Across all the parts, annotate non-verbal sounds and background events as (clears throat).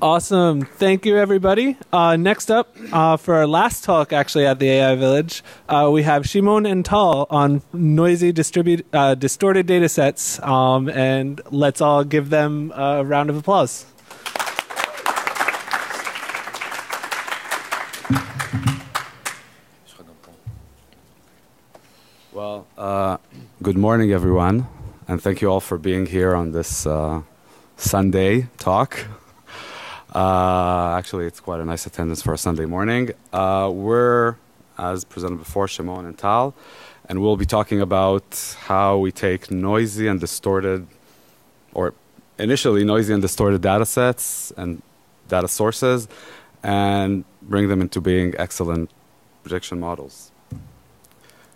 Awesome. Thank you, everybody. Uh, next up, uh, for our last talk, actually, at the AI Village, uh, we have Shimon and Tal on noisy, distribute, uh, distorted data sets. Um, and let's all give them a round of applause. Well, uh, good morning, everyone, and thank you all for being here on this uh, Sunday talk. Uh, actually, it's quite a nice attendance for a Sunday morning. Uh, we're, as presented before, Shimon and Tal, and we'll be talking about how we take noisy and distorted, or initially noisy and distorted data sets and data sources, and bring them into being excellent prediction models.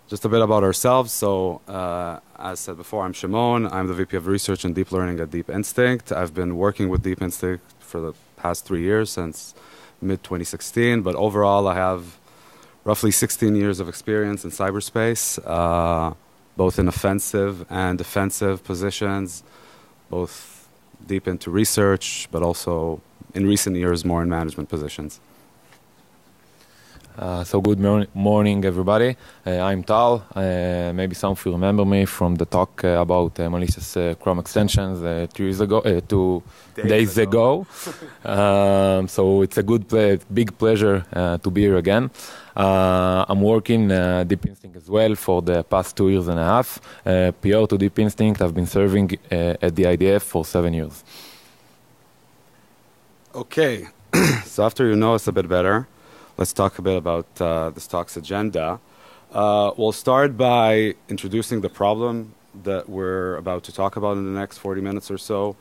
Just a bit about ourselves. So, uh, as said before, I'm Shimon. I'm the VP of Research and Deep Learning at Deep Instinct. I've been working with Deep Instinct for the past three years, since mid 2016. But overall, I have roughly 16 years of experience in cyberspace, uh, both in offensive and defensive positions, both deep into research, but also in recent years more in management positions. Uh, so good mor morning, everybody. Uh, I'm Tal. Uh, maybe some of you remember me from the talk uh, about uh, malicious uh, Chrome extensions two years ago, two days, days ago. ago. (laughs) um, so it's a good, big pleasure to be here again. I'm working Deep Instinct as well for the past two years and a half. PR to Deep Instinct, I've been serving at the IDF for seven years. Okay, (clears throat) so after you know us a bit better, let's talk a bit about uh, this talk's agenda. Uh, we'll start by introducing the problem that we're about to talk about in the next 40 minutes or so.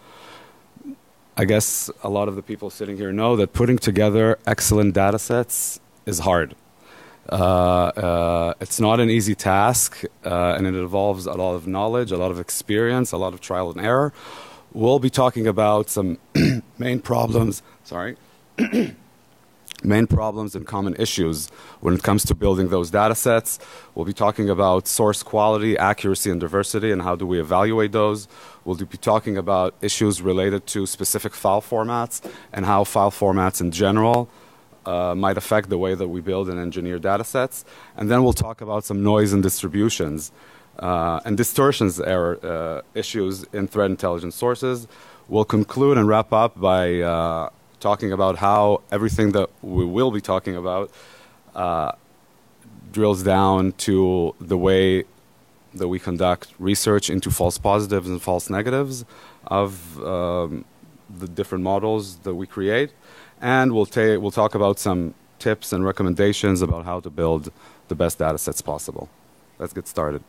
I guess a lot of the people sitting here know that putting together excellent data sets is hard. Uh, uh, it's not an easy task, uh, and it involves a lot of knowledge, a lot of experience, a lot of trial and error. We'll be talking about some (clears throat) main problems. Sorry. (clears throat) main problems and common issues when it comes to building those data sets. We'll be talking about source quality, accuracy, and diversity, and how do we evaluate those. We'll be talking about issues related to specific file formats and how file formats in general uh, might affect the way that we build and engineer data sets. And then we'll talk about some noise and distributions uh, and distortions error uh, issues in threat intelligence sources. We'll conclude and wrap up by uh, talking about how everything that we will be talking about uh, drills down to the way that we conduct research into false positives and false negatives of um, the different models that we create. And we'll, ta- we'll talk about some tips and recommendations about how to build the best data sets possible. Let's get started.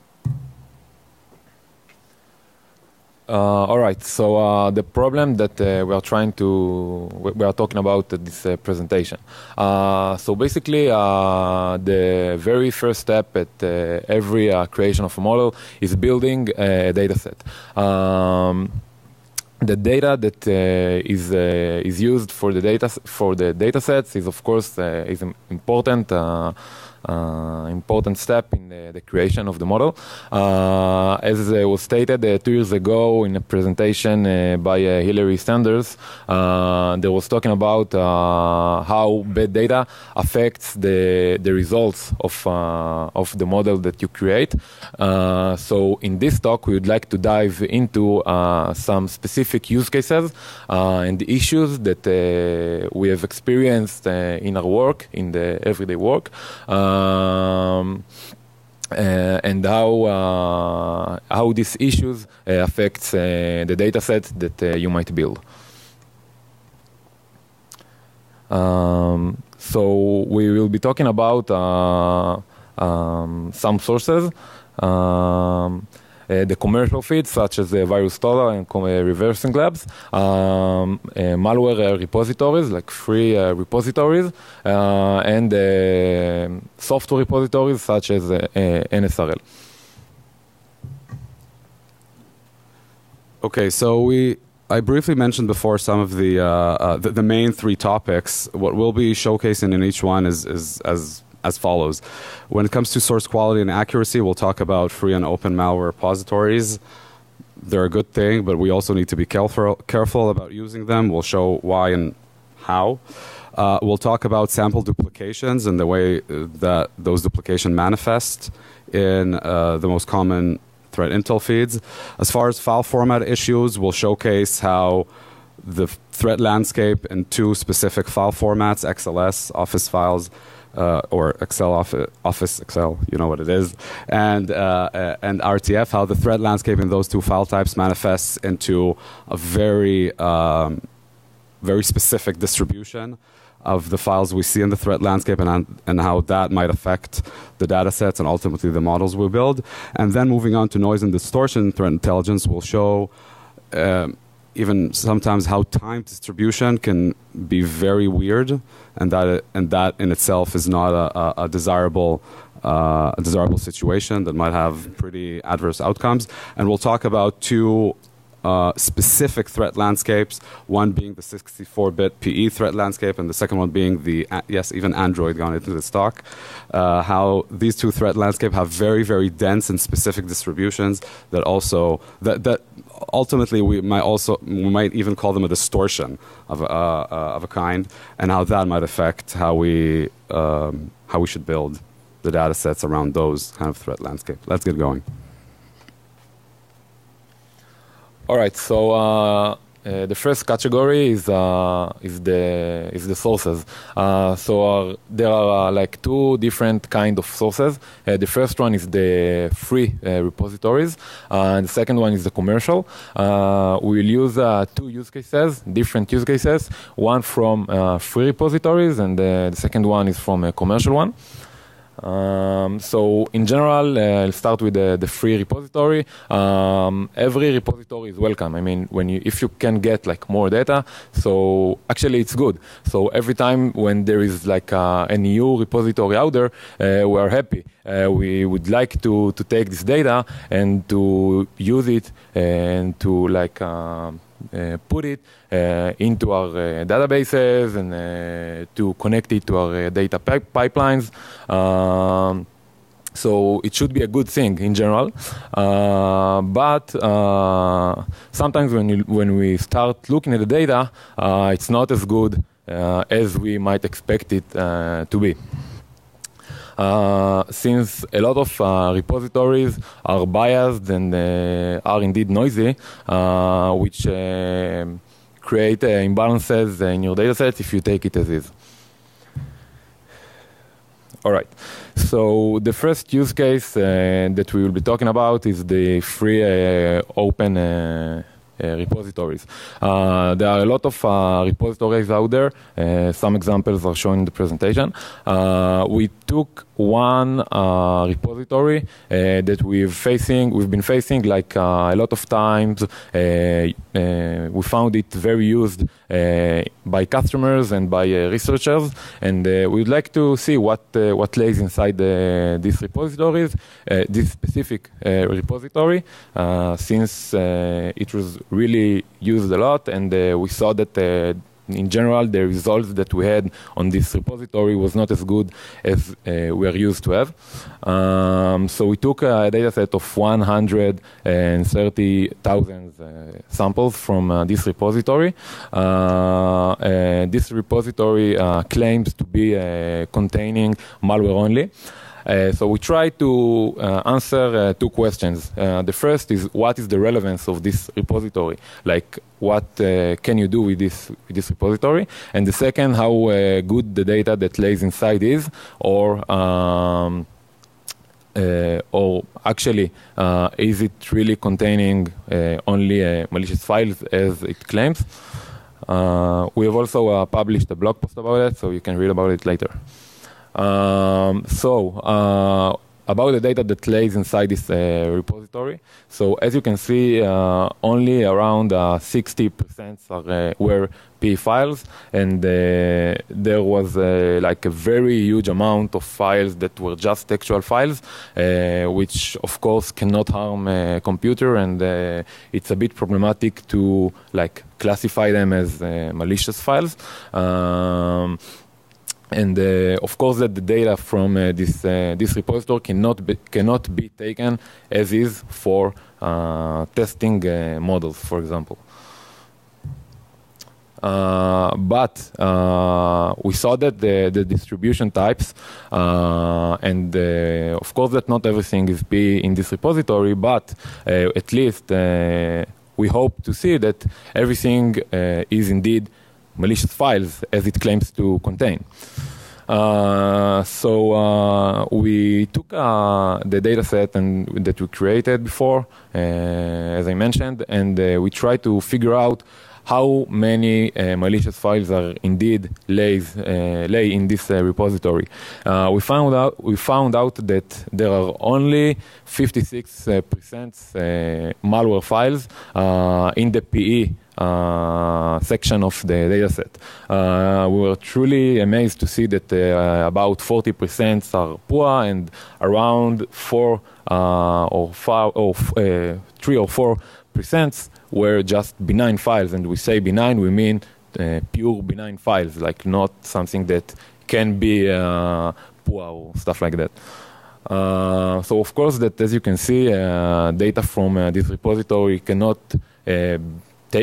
Uh, all right. So uh, the problem that uh, we are trying to we are talking about this uh, presentation. Uh, so basically, uh, the very first step at every creation of a model is building a data set. Um, the data that is is used for the data for the data sets is of course is important uh, Uh, important step in the, the, creation of the model. Uh, as was stated uh, two years ago in a presentation uh, by uh, Hillary Sanders, there was talking about how bad data affects the the results of of the model that you create. so in this talk, we would like to dive into some specific use cases and the issues that we have experienced in our work, in the everyday work. Uh, um, uh, and how uh, how these issues uh, affects the data set that you might build. Um, so we will be talking about um, some sources. Um, uh, the commercial feeds such as uh, VirusTotal and uh, Reversing Labs, um, malware repositories like free repositories, and software repositories such as NSRL. Okay, so we I briefly mentioned before some of the, uh, uh, the, the main three topics. What we'll be showcasing in each one is, is as as follows. When it comes to source quality and accuracy, we'll talk about free and open malware repositories. They're a good thing, but we also need to be careful, careful about using them. We'll show why and how. Uh, we'll talk about sample duplications and the way uh, that those duplication manifest in uh, the most common threat intel feeds. As far as file format issues, we'll showcase how the threat landscape in two specific file formats, XLS, Office files, uh, or Excel Office, Office, Excel, you know what it is, and uh, uh and RTF, how the threat landscape in those two file types manifests into a very um, very specific distribution of the files we see in the threat landscape and, and how that might affect the data sets and ultimately the models we build. And then moving on to noise and distortion threat intelligence will show um, even sometimes how time distribution can be very weird and that, and that in itself is not a, a, desirable uh, a desirable situation that might have pretty adverse outcomes. And we'll talk about two uh, specific threat landscapes, one being the 64-bit PE threat landscape, and the second one being the, uh, yes, even Android gone into the stock. Uh, how these two threat landscape have very, very dense and specific distributions that also, that, that ultimately we might also, we might even call them a distortion of, uh, uh, of a kind, and how that might affect how we, um, how we should build the data sets around those kind of threat landscape. Let's get going. All right, so uh, uh, the first category is uh, is the is the sources. Uh, so there are uh, like two different kind of sources. Uh, the first one is the free repositories, and the second one is the commercial. we will use two use cases, different use cases. One from free repositories, and the second one is from a commercial one. Um, so in general, uh, I'll start with the, the free repository. Um, every repository is welcome. I mean, when you if you can get like more data, so actually it's good. So every time when there is like uh, a new repository out there, uh, we are happy. Uh, we would like to to take this data and to use it and to like. Um, uh, put it uh, into our uh, databases and to connect it to our data pipelines. Um, so it should be a good thing in general. Uh, but uh, sometimes when, you, when we start looking at the data, uh, it's not as good as we might expect it to be. Uh, since a lot of uh, repositories are biased and uh, are indeed noisy, which create imbalances in your dataset if you take it as is. All right. So the first use case uh, that we will be talking about is the free uh, open uh, uh, Uh, repositories. Uh, there are a lot of uh, repositories out there. Uh, some examples are shown in the presentation. Uh, we took one repository that we've facing, we've been facing like a lot of times. we found it very used Uh, by customers and by uh, researchers, and uh, we would like to see what what lays inside these repositories, this specific repository, since it was really used a lot, and uh, we saw that uh, in general, the results that we had on this repository was not as good as uh, we are used to have. Um, so we took a data set of 130,000 uh, samples from uh, this repository. Uh, this repository claims to be containing malware only. Uh, so we try to uh, answer uh, two questions. the first is what is the relevance of this repository? Like what can you do with this with this repository? And the second, how good the data that lays inside is, or um, uh, or actually, uh, is it really containing uh, only malicious files as it claims? we have also published a blog post about it, so you can read about it later. Um, so uh, about the data that lays inside this uh, repository. So as you can see, uh, only around 60% uh, are, uh, were PE files, and uh, there was like a very huge amount of files that were just textual files, which of course cannot harm a computer, and it's a bit problematic to like classify them as malicious files. Um, and uh, of course that the data from uh, this uh, this repository cannot be, cannot be taken as is for uh, testing uh, models, for example. Uh, but we saw that the, the distribution types, and of course that not everything is PE in this repository, but at least we hope to see that everything is indeed malicious files as it claims to contain. Uh, so uh, we took uh, the data set and that we created before, as I mentioned, and we tried to figure out how many uh, malicious files are indeed lays, uh, lay in this uh, repository. we found out we found out that there are only 56 percent malware files in the PE uh, section of the dataset. Uh, we were truly amazed to see that uh, about 40% are PUA and around 4 or, five, or 3 or 4 percent were just benign files. And we say benign, we mean uh, pure benign files, like not something that can be uh, or stuff like that. Uh, so of course that as you can see, uh, data from uh, this repository cannot uh,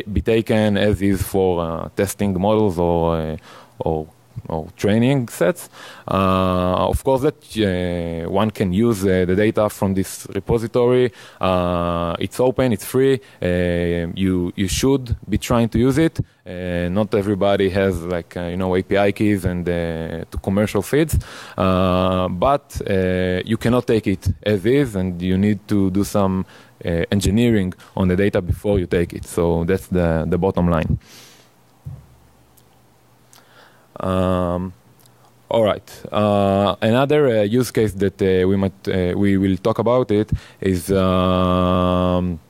ta be taken as is for uh, testing models or, or or training sets. Uh, of course, that uh, one can use uh, the data from this repository. Uh, it's open, it's free. Uh, you you should be trying to use it. Uh, not everybody has like you know API keys and commercial feeds, but you cannot take it as is, and you need to do some engineering on the data before you take it. So that's the the bottom line. Um, all right. Uh, another uh, use case that uh, we might uh, we will talk about it is um,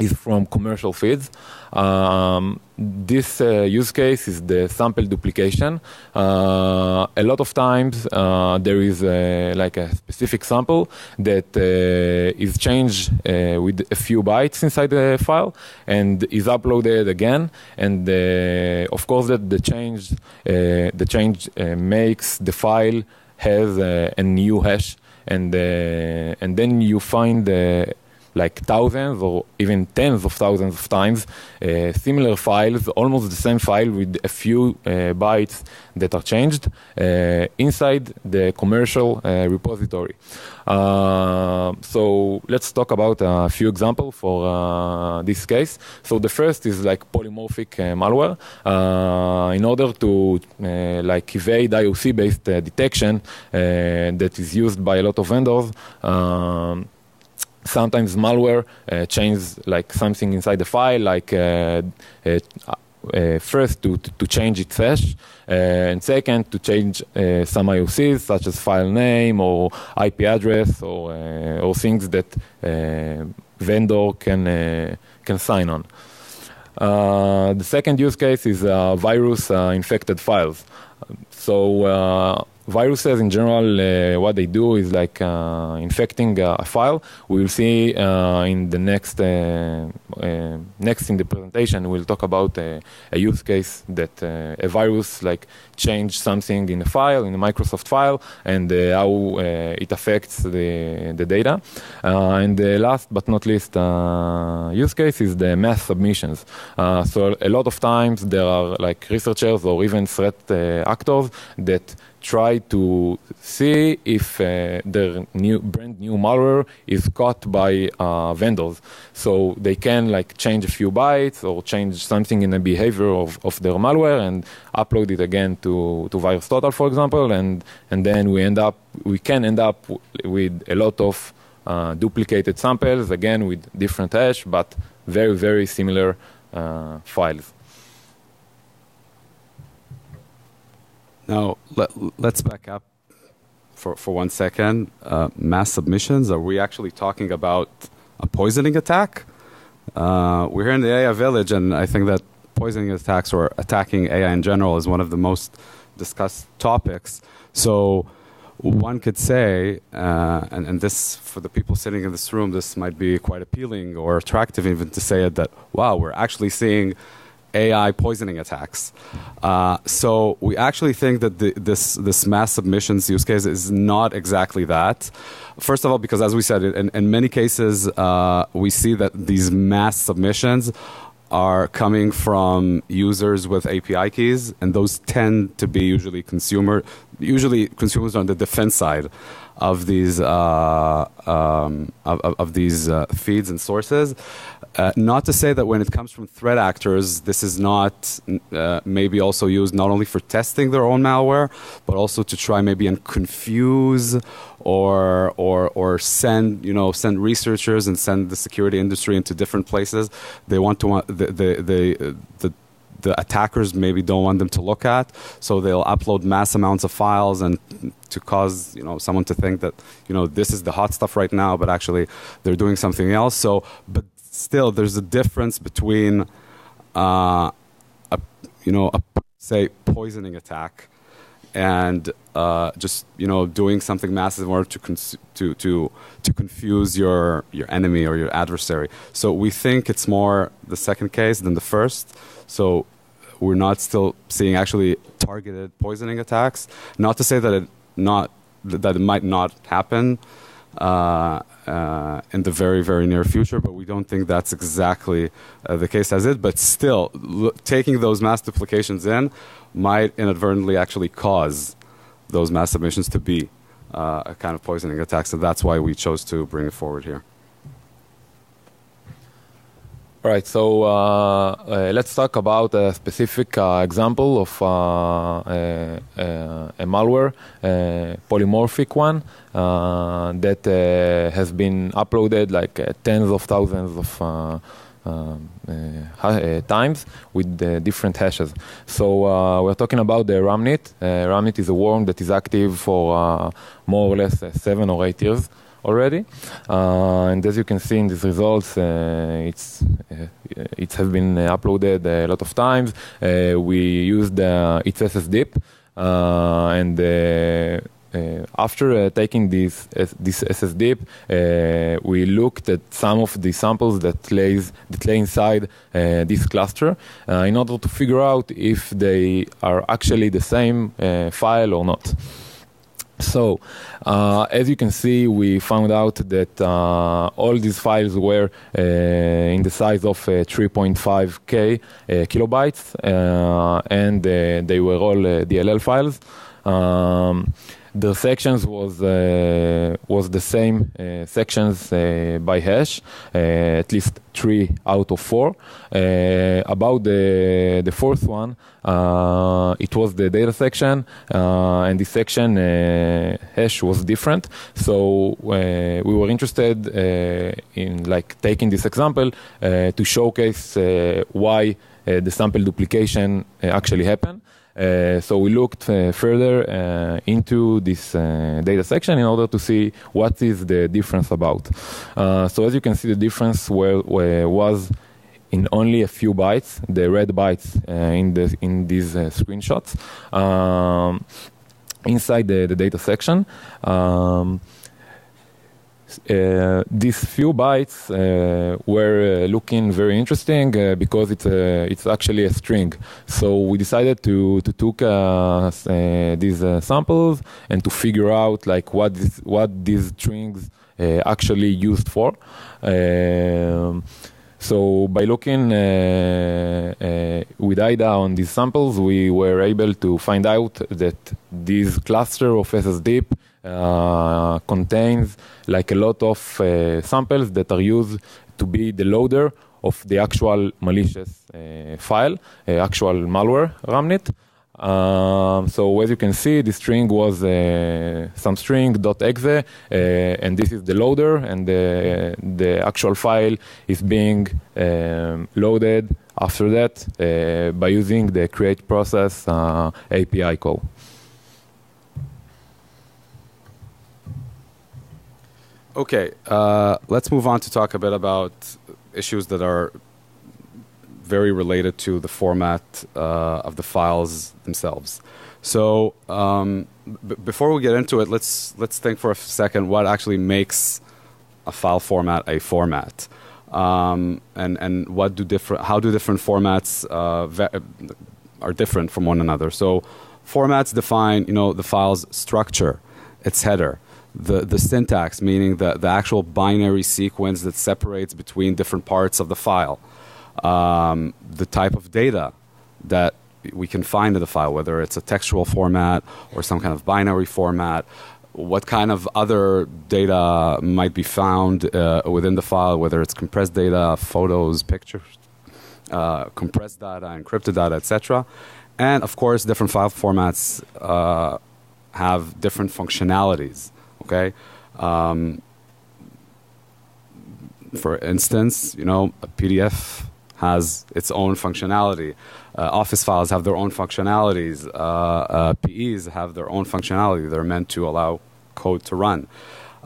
is from commercial feeds. Um, this uh, use case is the sample duplication. Uh, a lot of times uh, there is a, like a specific sample that uh, is changed uh, with a few bytes inside the file and is uploaded again. And uh, of course, that the change the change makes the file has a new hash, and and then you find the like thousands or even tens of thousands of times uh, similar files, almost the same file with a few uh, bytes that are changed uh, inside the commercial uh, repository. Uh, so let's talk about a few examples for uh, this case. So the first is like polymorphic malware. in order to like evade IOC-based detection that is used by a lot of vendors, um, sometimes malware uh, changes like something inside the file, like uh, uh, uh first to, to, change its hash, uh, and second to change uh, some IOCs such as file name or IP address or or things that vendor can can sign on. the second use case is virus infected files. So viruses in general, uh, what they do is like uh, infecting uh, a file. We will see uh, in the next uh, uh, next in the presentation. We'll talk about a use case that a virus like changed something in a file in a Microsoft file and how it affects the the data. and the last but not least use case is the mass submissions. so a lot of times there are like researchers or even threat actors that try to see if uh, their new brand new malware is caught by uh, vendors. So they can like change a few bytes or change something in the behavior of, of their malware and upload it again to, to VirusTotal, for example, and and then we end up we can end up with a lot of uh, duplicated samples again with different hash, but very very similar uh, files. Now, let, us back up for, for one second. Uh, mass submissions, are we actually talking about a poisoning attack? Uh, we're here in the AI village, and I think that poisoning attacks or attacking AI in general is one of the most discussed topics. So, one could say, uh, and, and this, for the people sitting in this room, this might be quite appealing or attractive even to say it that, wow, we're actually seeing AI poisoning attacks. Uh, so we actually think that the, this this mass submissions use case is not exactly that. First of all, because as we said, in, in many cases uh, we see that these mass submissions are coming from users with API keys, and those tend to be usually consumer, usually consumers are on the defense side of these uh, um, of, of, these uh, feeds and sources. Uh, not to say that when it comes from threat actors, this is not uh, maybe also used not only for testing their own malware, but also to try maybe and confuse or or or send you know send researchers and send the security industry into different places. They want to want the the the, the the attackers maybe don't want them to look at. So they'll upload mass amounts of files and to cause you know someone to think that you know this is the hot stuff right now, but actually they're doing something else. So, but still, there's a difference between uh, a you know a say poisoning attack and uh, just you know doing something massive in order to to to to confuse your your enemy or your adversary. So we think it's more the second case than the first. So we're not still seeing actually targeted poisoning attacks. Not to say that it not that it might not happen in the very very near future, but we don't think that's exactly uh, the case as it. But still, taking those mass duplications in might inadvertently actually cause those mass submissions to be uh, a kind of poisoning attack. So that's why we chose to bring it forward here. All right, so uh, uh, let's talk about a specific uh, example of uh, a, a, malware, a polymorphic one, uh, that uh, has been uploaded like tens of thousands of um, times with different hashes. So we're talking about the Ramnit. Ramnit is a worm that is active for more or less seven or eight years already. Uh, and as you can see in these results, uh, it's uh, it has been uploaded a lot of times. we used its ssdeep and uh, after uh, taking this uh, this ssdeep, we looked at some of the samples that lays that lay inside this cluster in order to figure out if they are actually the same file or not. So, uh, as you can see, we found out that uh, all these files were uh, in the size of 3.5k uh, kilobytes, uh, and uh, they were all DLL files. Um, the sections was uh, was the same uh, sections uh, by hash, uh, at least three out of four. Uh, about the the fourth one, uh, it was the data section, and the section hash was different. So we were interested in like taking this example to showcase why the sample duplication actually happened. Uh, so we looked uh, further uh, into this uh, data section in order to see what is the difference about. Uh, so as you can see, the difference were, were, was in only a few bytes, the red bytes in the in these screenshots um, inside the, the data section. Um, these few bytes uh, were uh, looking very interesting because it's it's actually a string. So we decided to to took these samples and to figure out like what this, what these strings actually used for. Um, so by looking uh, uh, with IDA on these samples, we were able to find out that this cluster of ssdeep uh, contains like a lot of uh, samples that are used to be the loader of the actual malicious uh, file, actual malware Ramnit. Um, so as you can see, the string was uh, some string.exe, uh, and this is the loader, and the, the actual file is being um, loaded after that uh, by using the create process API call. Okay, uh, let's move on to talk a bit about issues that are very related to the format uh, of the files themselves. So um, b- before we get into it, let's let's think for a second what actually makes a file format a format, um, and and what do different how do different formats uh, ve- are different from one another. So formats define you know the file's structure, its header the, the syntax, meaning the, the actual binary sequence that separates between different parts of the file. um, the type of data that we can find in the file, whether it's a textual format or some kind of binary format, what kind of other data might be found uh, within the file, whether it's compressed data, photos, pictures, uh, compressed data, encrypted data, etc. And of course, different file formats uh, have different functionalities. Okay. Um, for instance, you know, a PDF has its own functionality. Uh, office files have their own functionalities. Uh, uh, PEs have their own functionality. They're meant to allow code to run.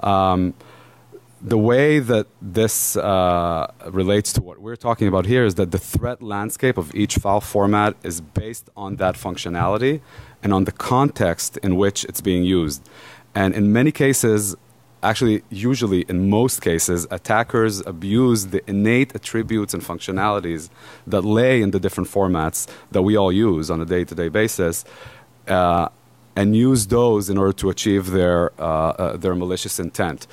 Um, the way that this uh, relates to what we're talking about here is that the threat landscape of each file format is based on that functionality and on the context in which it's being used. And in many cases, actually, usually in most cases, attackers abuse the innate attributes and functionalities that lay in the different formats that we all use on a day to day basis. Uh, and use those in order to achieve their, uh, uh, their malicious intent.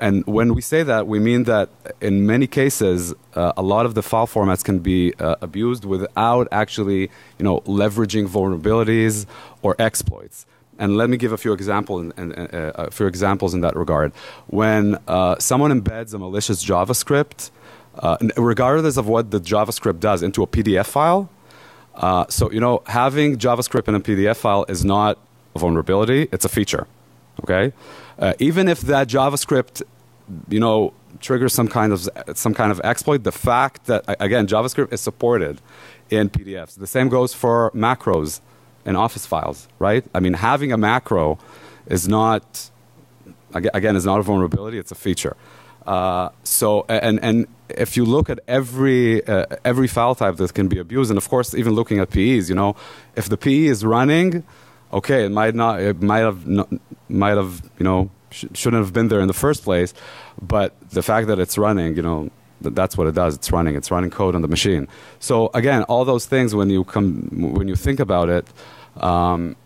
And when we say that, we mean that in many cases, uh, a lot of the file formats can be uh, abused without actually, you know, leveraging vulnerabilities or exploits. And let me give a few examples in, in, uh, a few examples in that regard. When uh, someone embeds a malicious JavaScript, regardless of what the JavaScript does, into a PDF file, so you know, having JavaScript in a PDF file is not a vulnerability, it's a feature. Okay? Uh, even if that JavaScript, you know, triggers some kind of some kind of exploit, the fact that again JavaScript is supported in PDFs. The same goes for macros in Office files, right? I mean, having a macro is not again is not a vulnerability; it's a feature. Uh, so and and if you look at every uh, every file type that can be abused, and of course even looking at PEs, you know, if the PE is running okay, it might not, it might have, not, might have, you know, sh- shouldn't have been there in the first place, but the fact that it's running, you know, that's what it does. It's running. It's running code on the machine. So again, all those things when you come, when you think about it, um,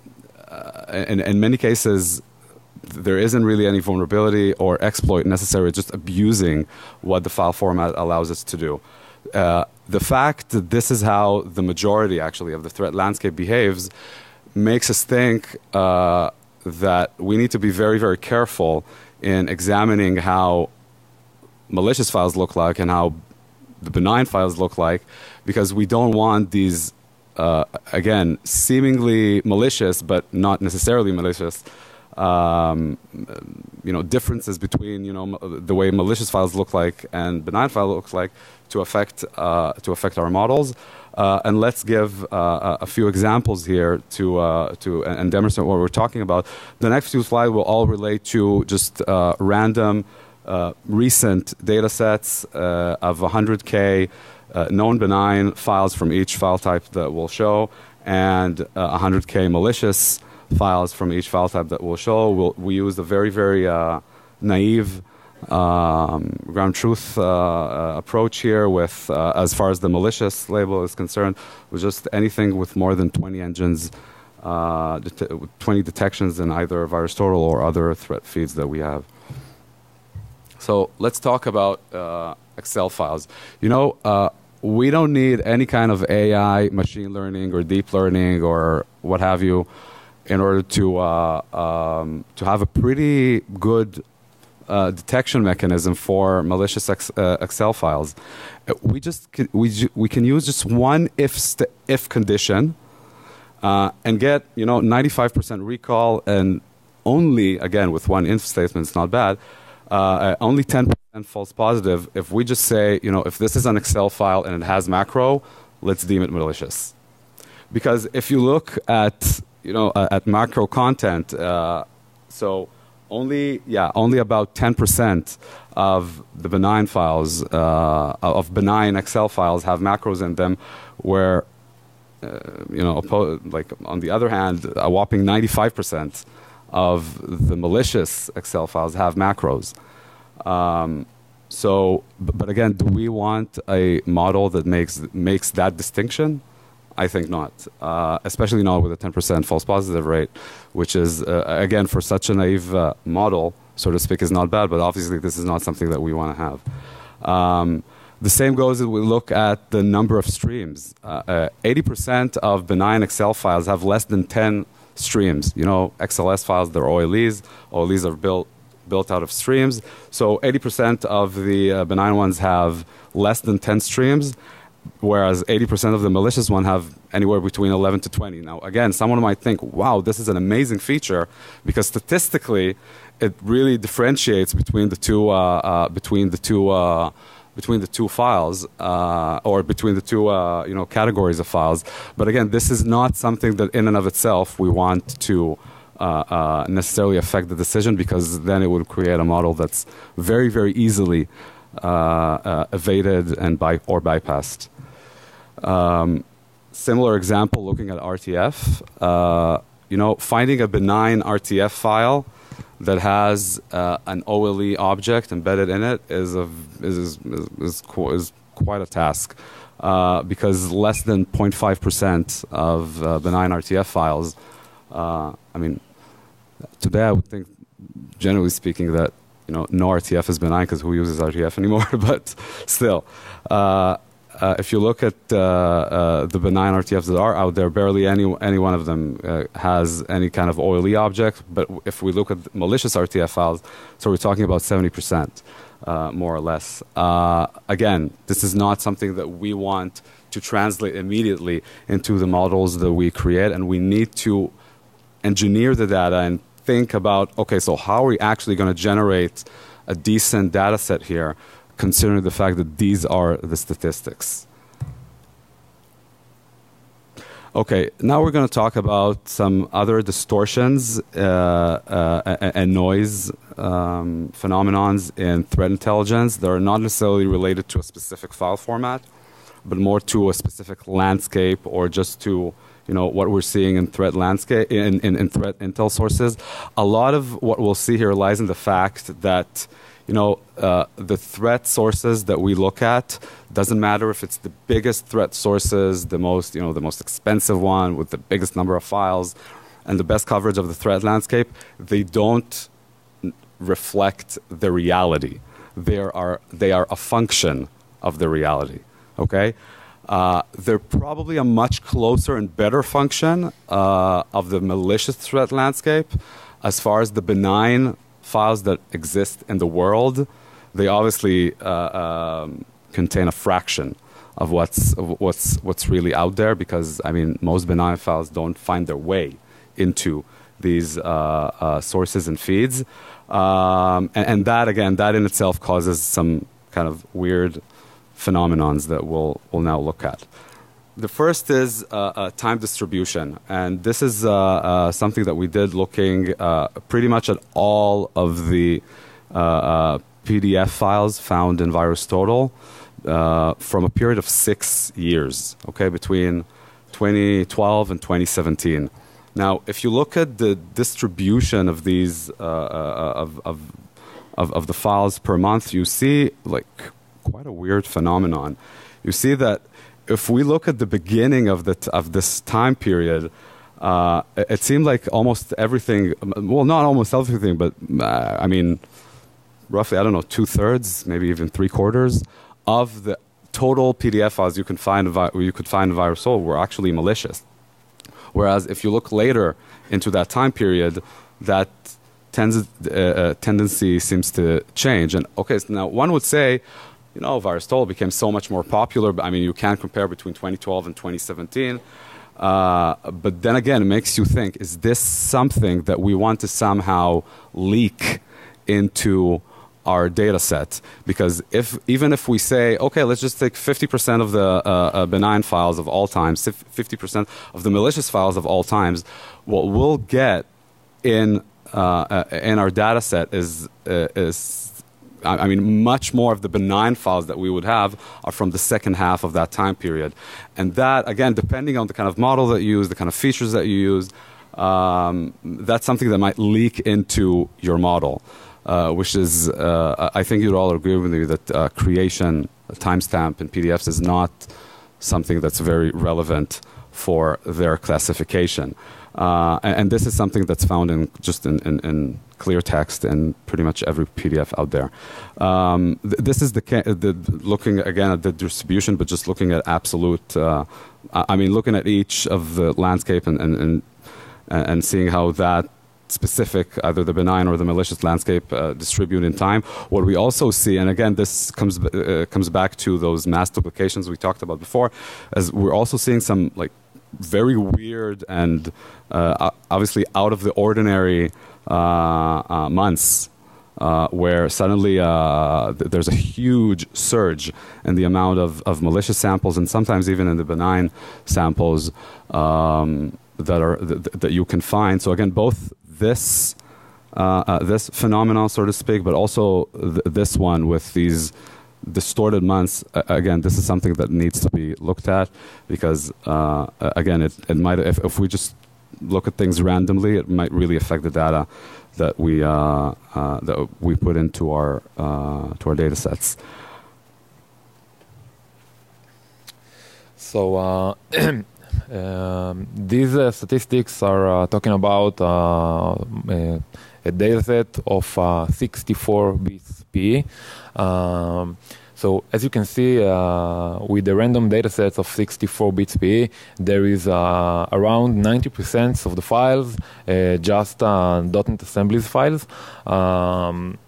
uh, in, in many cases, there isn't really any vulnerability or exploit necessary. It's just abusing what the file format allows us to do. Uh, the fact that this is how the majority actually of the threat landscape behaves makes us think uh, that we need to be very, very careful in examining how malicious files look like and how the benign files look like because we don't want these, uh, again, seemingly malicious but not necessarily malicious. Um, you know differences between you know the way malicious files look like and benign file looks like to affect uh, to affect our models. Uh, and let's give uh, a few examples here to, uh, to and demonstrate what we're talking about. The next few slides will all relate to just uh, random uh, recent data sets uh, of 100K known benign files from each file type that we'll show, and 100K malicious files from each file type that we'll show. We'll, we use a very, very naive um, ground truth uh, uh, approach here with uh, as far as the malicious label is concerned with just anything with more than 20 engines uh, det 20 detections in either VirusTotal or other threat feeds that we have so let's talk about uh, excel files you know uh, we don't need any kind of ai machine learning or deep learning or what have you in order to um, to have a pretty good uh, detection mechanism for malicious ex, uh, Excel files. Uh, we just we we can use just one if if condition uh, and get you know 95% recall and only again with one if statement it's not bad. Uh, only 10% false positive if we just say you know if this is an Excel file and it has macro, let's deem it malicious. Because if you look at you know at macro content, uh, so only yeah only about 10% of the benign files uh, of benign excel files have macros in them where uh, you know like on the other hand a whopping 95% of the malicious excel files have macros um, so but again do we want a model that makes makes that distinction I think not, uh, especially not with a 10% false positive rate, which is, uh, again, for such a naive uh, model, so to speak, is not bad, but obviously this is not something that we want to have. Um, The same goes if we look at the number of streams. Uh, uh, 80% of benign Excel files have less than 10 streams. You know, XLS files, they're OLEs. OLEs are built, built out of streams. So 80% of the uh, benign ones have less than 10 streams, whereas 80% of the malicious one have anywhere between 11 to 20. Now, again, someone might think, wow, this is an amazing feature because statistically, it really differentiates between the two, uh, uh, between the two, uh, between the two files uh, or between the two uh, you know categories of files. But again, this is not something that in and of itself we want to uh, uh necessarily affect the decision because then it would create a model that's very very easily uh, uh, evaded and by or bypassed. Um, similar example, looking at RTF. you know, finding a benign RTF file that has uh, an OLE object embedded in it is, a, is, is, is, is quite a task. Uh, because less than 0.5% of uh, benign RTF files, uh, I mean, today I would think, generally speaking, that you know no RTF is benign because who uses RTF anymore? (laughs) but still, uh, if you look at uh, uh, the benign RTFs that are out there, barely any any one of them uh, has any kind of OLE object. But if we look at malicious RTF files, so we're talking about 70%, uh, more or less. Again, this is not something that we want to translate immediately into the models that we create, and we need to engineer the data and think about okay, so how are we actually going to generate a decent data set here? Considering the fact that these are the statistics. Okay, now we're going to talk about some other distortions uh, uh, and noise um, phenomenons in threat intelligence that are not necessarily related to a specific file format, but more to a specific landscape or just to you know what we're seeing in threat landscape in, in, in threat intel sources. A lot of what we'll see here lies in the fact that you know, uh, the threat sources that we look at doesn't matter if it's the biggest threat sources, the most, you know, the most expensive one with the biggest number of files, and the best coverage of the threat landscape. They don't reflect the reality. They are they are a function of the reality. Okay. Uh, they're probably a much closer and better function uh, of the malicious threat landscape as far as the benign files that exist in the world, they obviously uh, um, contain a fraction of what's of what's what's really out there. Because I mean, most benign files don't find their way into these uh, uh, sources and feeds, um, and, and, that again, that in itself causes some kind of weird phenomenons that we'll we'll now look at. The first is uh, uh, time distribution, and this is uh, uh something that we did looking uh, pretty much at all of the uh, PDF files found in VirusTotal from a period of six years, okay, between 2012 and 2017. Now, if you look at the distribution of these of, of, of, of the files per month, you see like quite a weird phenomenon. You see that if we look at the beginning of, the of this time period, uh, it seemed like almost everything, well, not almost everything, but uh, I mean, roughly, I don't know, two thirds, maybe even three quarters of the total PDF files you can find, you could find in VirusTotal were actually malicious. Whereas if you look later into that time period, that tends, uh, uh tendency seems to change. And okay, so now one would say, you know, VirusTotal became so much more popular. I mean, you can't compare between 2012 and 2017. Uh, but then again, it makes you think: Is this something that we want to somehow leak into our data set? Because if even if we say, okay, let's just take 50% of the uh, uh, benign files of all times, 50% of the malicious files of all times, what we'll get in uh, uh, in our data set is uh, is I mean, much more of the benign files that we would have are from the second half of that time period. And that, again, depending on the kind of model that you use, the kind of features that you use, um, that's something that might leak into your model, uh, which is, uh, I think you'd all agree with me that uh, creation, timestamp in PDFs is not something that's very relevant for their classification. Uh, and, this is something that's found in just in, in, in, clear text in pretty much every PDF out there. Um, th this is the, the, looking again at the distribution, but just looking at absolute. Uh, I mean, looking at each of the landscape and and and, and seeing how that specific, either the benign or the malicious landscape, uh, distribute in time. What we also see, and again, this comes uh, comes back to those mass duplications we talked about before, as we're also seeing some like very weird and uh, obviously out of the ordinary uh, uh, months. Uh, where suddenly th there's a huge surge in the amount of, of malicious samples and sometimes even in the benign samples um, that are th that you can find. So again, both this uh, uh, this phenomenon, so to speak, but also th this one with these distorted months. Uh, again, this is something that needs to be looked at because, uh, again, it, it might if, if we just look at things randomly, it might really affect the data that we uh, uh, that we put into our to our data sets. So. (clears throat) Um, these uh, statistics are uh, talking about uh, a, data set of uh, 64 bits PE. Um, so as you can see, uh, with the random data sets of 64 bits PE, there is uh, around 90% of the files just .NET assemblies files. Um,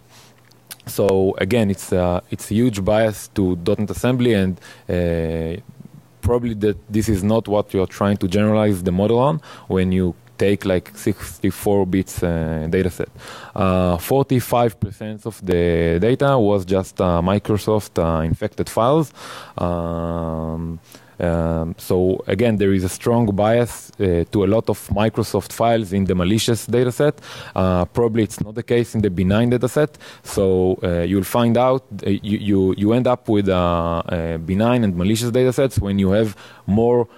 so again, it's uh, it's a huge bias to .NET assembly, and uh, probably that this is not what you're trying to generalize the model on when you take like 64 bits uh, data set. Uh, 45% of the data was just uh, Microsoft uh, infected files. Um, um, so again, there is a strong bias uh, to a lot of Microsoft files in the malicious dataset. Uh, probably it's not the case in the benign dataset. So uh, you'll find out uh, you, you, you end up with uh, uh, benign and malicious datasets when you have more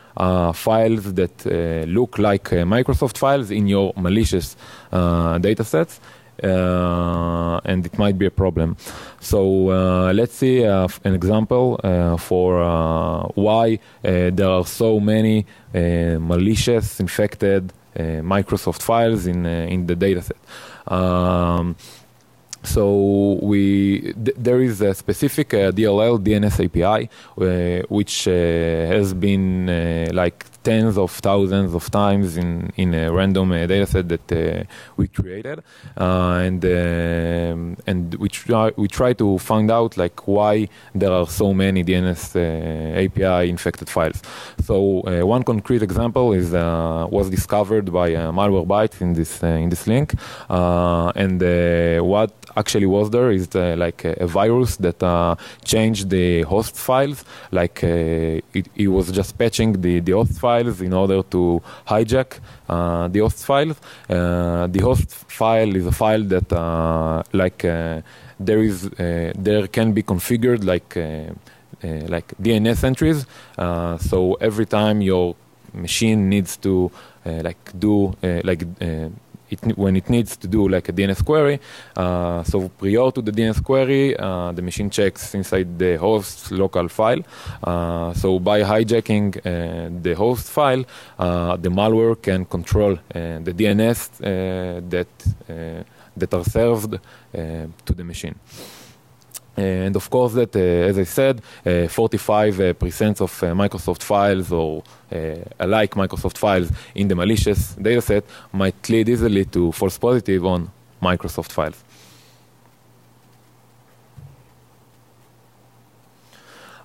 files that look like Microsoft files in your malicious datasets uh, and it might be a problem. So uh, let's see uh, an example uh, for uh, why uh, there are so many malicious infected Microsoft files in in the dataset. Um, so we th there is a specific DLL DNS API which has been like tens of thousands of times in, in a random uh, data set that uh, we created. Uh, and um, and we, try, we try to find out like why there are so many DNS uh, API infected files. So uh, one concrete example is uh, was discovered by Malwarebytes in this in this link. and what actually was there is like a, a, virus that changed the host files. Like it, it was just patching the, the host files files in order to hijack uh, the host file. Uh, the host file is a file that uh, like uh, there is uh, there can be configured like uh, like DNS entries. so every time your machine needs to like do like it, when it needs to do like a DNS query. Uh, so prior to the DNS query, uh, the machine checks inside the host local file. Uh, so by hijacking uh, the host file, uh, the malware can control uh, the DNS that that are served to the machine. And of course, that uh, as I said, 45% uh, of uh, Microsoft files or alike Microsoft files in the malicious dataset might lead easily to false positive on Microsoft files.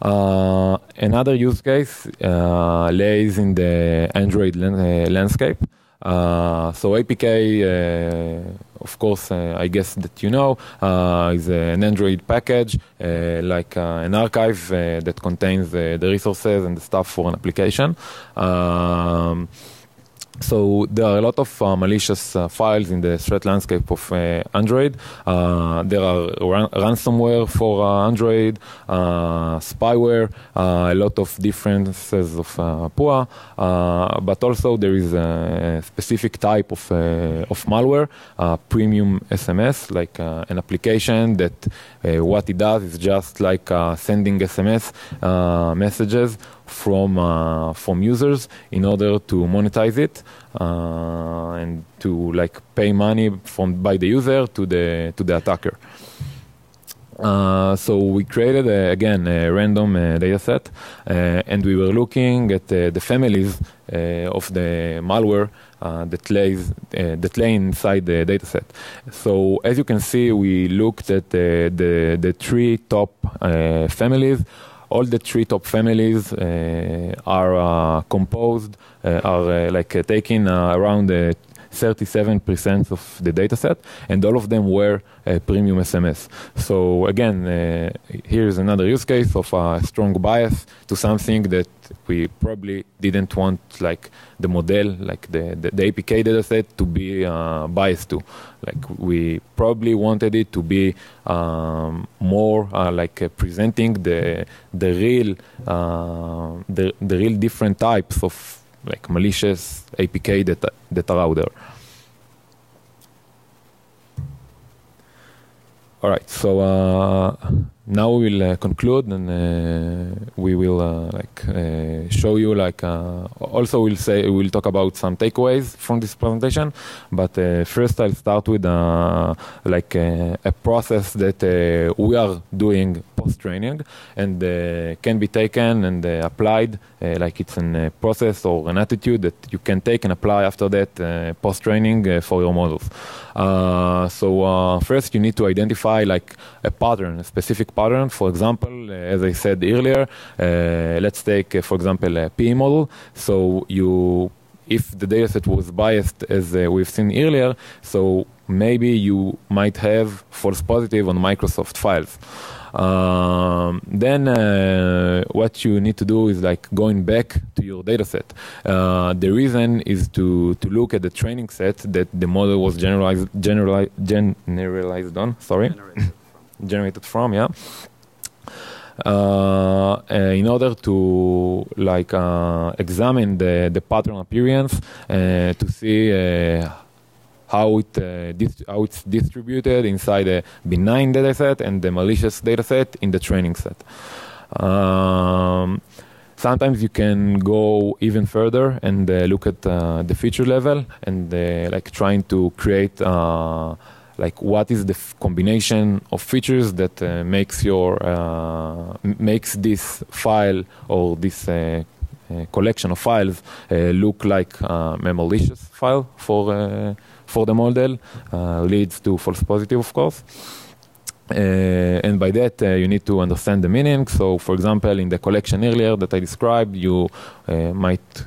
Uh, another use case uh, lays in the Android lan uh, landscape. So APK of course, uh, I guess that you know, uh, is an Android package, uh, like an archive that contains the resources and the stuff for an application. Um, so there are a lot of uh, malicious uh, files in the threat landscape of uh, Android. Uh, there are ran- ransomware for uh, Android, uh, spyware, a lot of differences of PUA, but also there is a specific type of of malware, premium SMS, like an application that what it does is just like sending SMS messages from uh, from users in order to monetize it uh, and to like pay money from by the user to the to the attacker. Uh, so we created uh, again a random uh, data set uh, and we were looking at uh, the families of the malware that lays that lay inside the data set. So as you can see, we looked at the the three top families all the three top families uh, are uh, composed, uh, are like taking around 37% of the data set, and all of them were uh, premium SMS. So again, uh, here's another use case of a strong bias to something that we probably didn't want, like the model, like the, the, the APK data set, to be uh, biased to. Like we probably wanted it to be um, more uh, like uh, presenting the the real uh, the the real different types of like malicious APK that that are out there. All right, so uh, now we will uh, conclude and uh, we will uh, like uh, show you like uh, also we'll say we'll talk about some takeaways from this presentation but uh, first I'll start with uh, like uh, a process that we are doing post training and can be taken and applied like it's a process or an attitude that you can take and apply after that post training for your models so first you need to identify like a pattern a specific pattern. For example, uh, as I said earlier, uh, let's take, uh, for example, a PE model. So you, if the dataset was biased, as we've seen earlier, so maybe you might have false positive on Microsoft files. Um, then uh, what you need to do is like going back to your dataset. Uh, the reason is to to look at the training set that the model was generalized generalized generalized on. Sorry, generated generated from yeah. Uh, in order to like uh, examine the, the pattern appearance uh, to see how it uh, how it's distributed inside a benign dataset and the malicious dataset in the training set. Um, sometimes you can go even further and uh, look at uh, the feature level and like trying to create like what is the combination of features that uh, makes your uh, makes this file or this uh, uh collection of files uh, look like uh, a malicious file for for the model leads to false positive of course uh, and by that, uh, you need to understand the meaning. So, for example, in the collection earlier that I described, you uh, might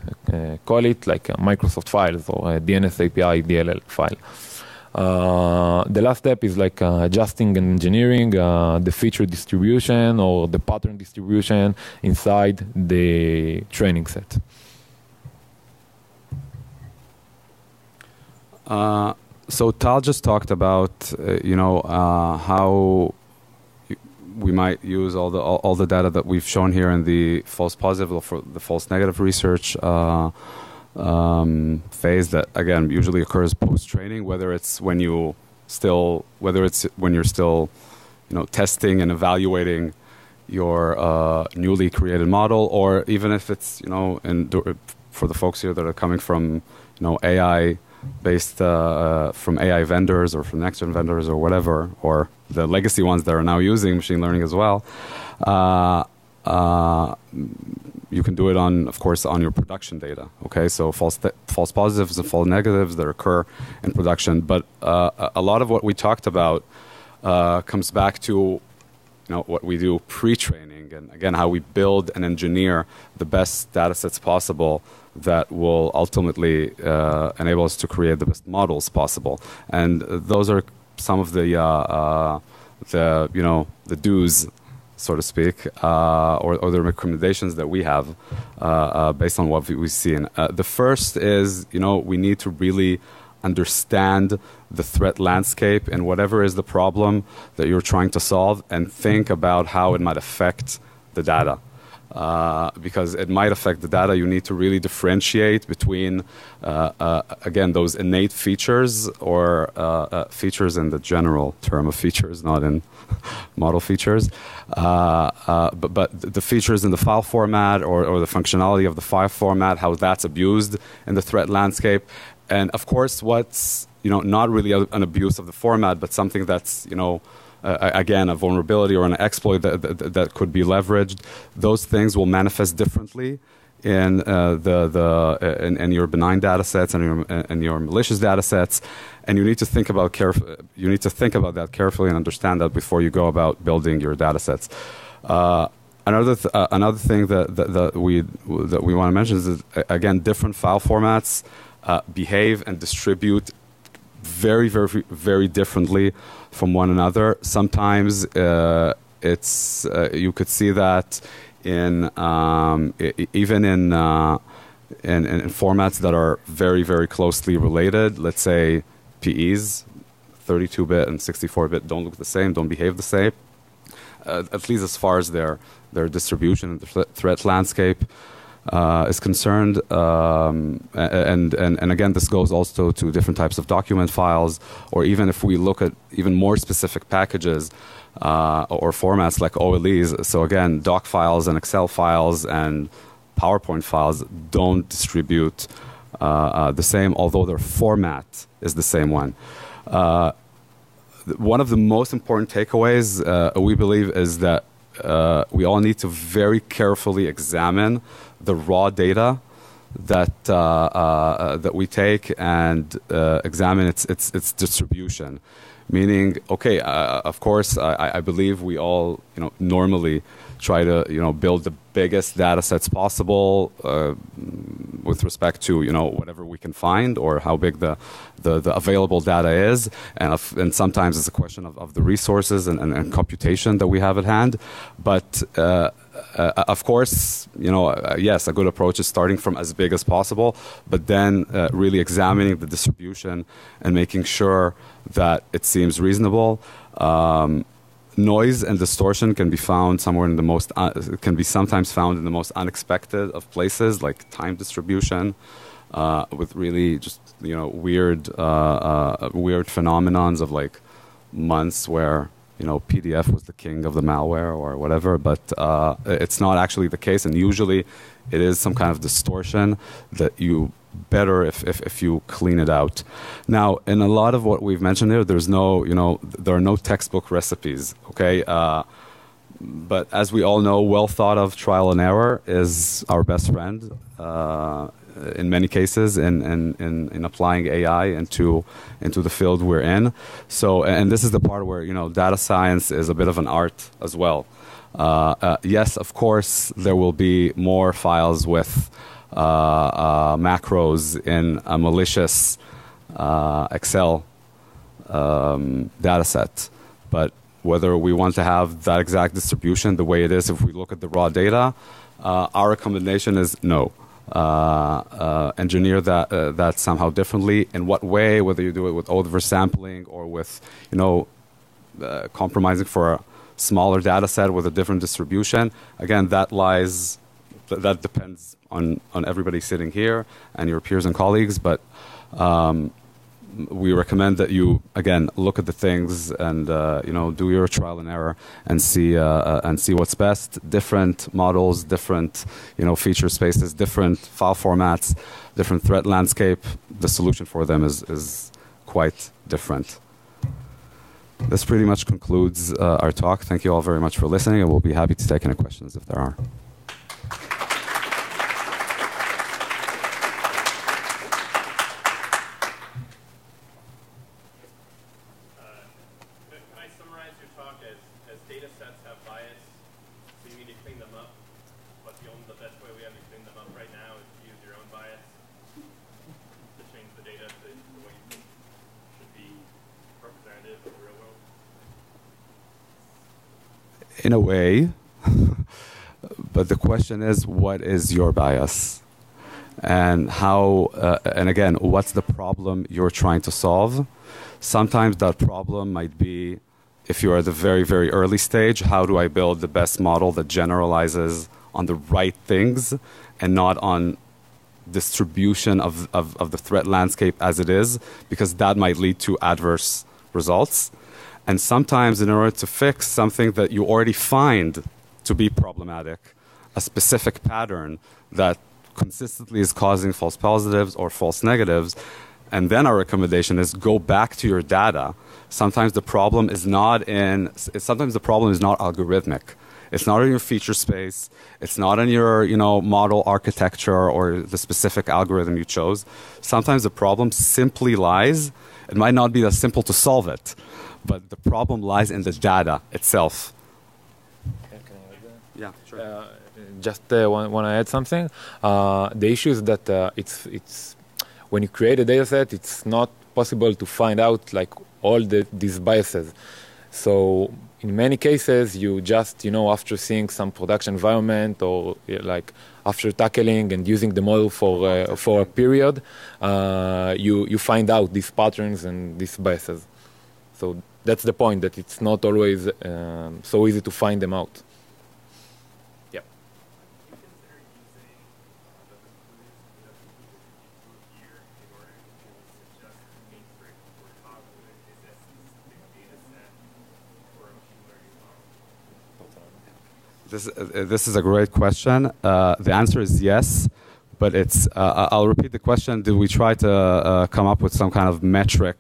call it like Microsoft files or a DNS API DLL file. Uh, the last step is like uh, adjusting and engineering uh, the feature distribution or the pattern distribution inside the training set. Uh, so Tal just talked about, uh, you know, how we might use all the all, all, the data that we've shown here in the false positive or for the false negative research um, phase that again usually occurs post training, whether it's when you still whether it's when you're still you know testing and evaluating your uh, newly created model, or even if it's you know in, for the folks here that are coming from you know AI based uh, uh, from AI vendors or from next gen vendors or whatever, or the legacy ones that are now using machine learning as well. Uh, uh you can do it on, of course, on your production data. Okay, so false false positives and false negatives that occur in production. But uh, a lot of what we talked about uh, comes back to you know what we do pre-training, and again how we build and engineer the best data sets possible that will ultimately uh, enable us to create the best models possible. And those are some of the uh, uh, the you know the do's so to speak, uh, or, or, the recommendations that we have uh, uh, based on what we've seen. Uh, the first is, you know, we need to really understand the threat landscape and whatever is the problem that you're trying to solve and think about how it might affect the data. Uh, because it might affect the data. You need to really differentiate between, uh, uh, again, those innate features or uh, uh, features in the general term of features, not in (laughs) model features. But, but the features in the file format or, or the functionality of the file format, how that's abused in the threat landscape. And of course, what's you know not really an abuse of the format, but something that's you know uh, again, a vulnerability or an exploit that, that, that, could be leveraged, those things will manifest differently in uh, the the uh, in, in, your benign data sets and your in your malicious data sets, and you need to think about caref- You need to think about that carefully and understand that before you go about building your data sets. Uh, another th- uh, another thing that, that, that we that we want to mention is that, again different file formats uh, behave and distribute very very very differently from one another. Sometimes uh, it's uh, you could see that in um, even in, uh, in, in formats that are very very closely related. Let's say PEs, 32-bit and 64-bit don't look the same, don't behave the same. Uh, at least as far as their their distribution and the threat landscape uh, is concerned. Um, and, and, and again, this goes also to different types of document files, or even if we look at even more specific packages uh, or formats like OLEs. So again, doc files and Excel files and PowerPoint files don't distribute uh, uh the same, although their format is the same one uh, one of the most important takeaways uh, we believe is that uh, we all need to very carefully examine the raw data that uh, uh, that we take and uh, examine its its its distribution. Meaning, okay, uh, of course, I, I, believe we all you know normally try to you know build the biggest data sets possible uh, with respect to you know whatever we can find or how big the the, the available data is. And if, and sometimes it's a question of, of the resources and, and, and, computation that we have at hand. But uh, uh, of course, you know, uh, yes, a good approach is starting from as big as possible, but then uh, really examining the distribution and making sure that it seems reasonable. Um, noise and distortion can be found somewhere in the most uh, can be sometimes found in the most unexpected of places, like time distribution, uh, with really just you know weird uh, weird phenomenons of like months where you know, PDF was the king of the malware or whatever, but uh, it's not actually the case. And usually it is some kind of distortion that you better if, if, if you clean it out. Now, in a lot of what we've mentioned here, there's no, you know, there are no textbook recipes, okay? Uh, but as we all know, well thought of trial and error is our best friend. Uh, in many cases in, in, in, in, applying AI into into the field we're in. So, and this is the part where you know data science is a bit of an art as well. Uh, uh, yes, of course, there will be more files with uh, uh macros in a malicious uh, Excel um, data set, but whether we want to have that exact distribution the way it is if we look at the raw data, uh, our recommendation is no. Uh, uh, engineer that uh, that somehow differently. In what way? Whether you do it with oversampling or with you know compromising for a smaller data set with a different distribution. Again, that lies th- that depends on on everybody sitting here and your peers and colleagues, but. Um, we recommend that you again look at the things and uh, you know do your trial and error and see uh, uh, and see what's best. Different models, different you know feature spaces, different file formats, different threat landscape. The solution for them is is quite different. This pretty much concludes uh, our talk. Thank you all very much for listening, and we'll be happy to take any questions if there are. In a way. (laughs) but the question is, what is your bias? And how, uh, and again, what's the problem you're trying to solve? Sometimes that problem might be if you're at the very, very early stage, how do I build the best model that generalizes on the right things and not on distribution of, of, of the threat landscape as it is, because that might lead to adverse results. And sometimes, in order to fix something that you already find to be problematic, a specific pattern that consistently is causing false positives or false negatives, and then our recommendation is go back to your data. Sometimes the problem is not in, sometimes the problem is not algorithmic. It's not in your feature space. It's not in your, you know, model architecture or the specific algorithm you chose. Sometimes the problem simply lies. It might not be that simple to solve it, but the problem lies in the data itself. Yeah, sure. Uh, just uh, want, want to add something. Uh, the issue is that uh, it's it's when you create a data set, it's not possible to find out like all the, these biases. So in many cases, you just, you know, after seeing some production environment or like after tackling and using the model for, uh, for a period, uh, you, you find out these patterns and these biases. So that's the point, that it's not always um, so easy to find them out. This, uh, this is a great question. Uh, the answer is yes, but it's. Uh, I'll repeat the question. Did we try to uh, come up with some kind of metric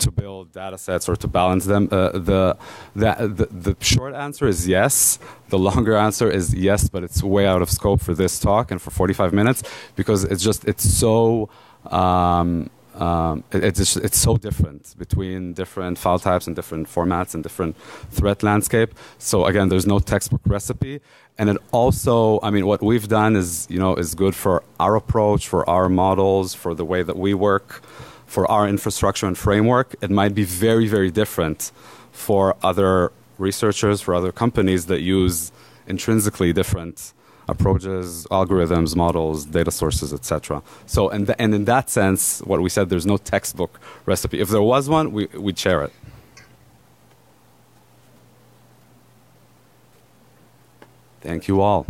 to build data sets or to balance them? Uh, the, the, the, the short answer is yes. The longer answer is yes, but it's way out of scope for this talk and for 45 minutes because it's just it's so. Um, um, it, it's, just, it's so different between different file types and different formats and different threat landscape. So again, there's no textbook recipe. And it also, I mean, what we've done is, you know, is good for our approach, for our models, for the way that we work, for our infrastructure and framework. It might be very, very different for other researchers, for other companies that use intrinsically different approaches, algorithms, models, data sources, etc. So, and, and in that sense, what we said, there's no textbook recipe. If there was one, we, we'd share it. Thank you all.